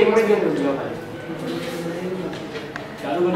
एक मिनट के रुक जाओ। भाई चालू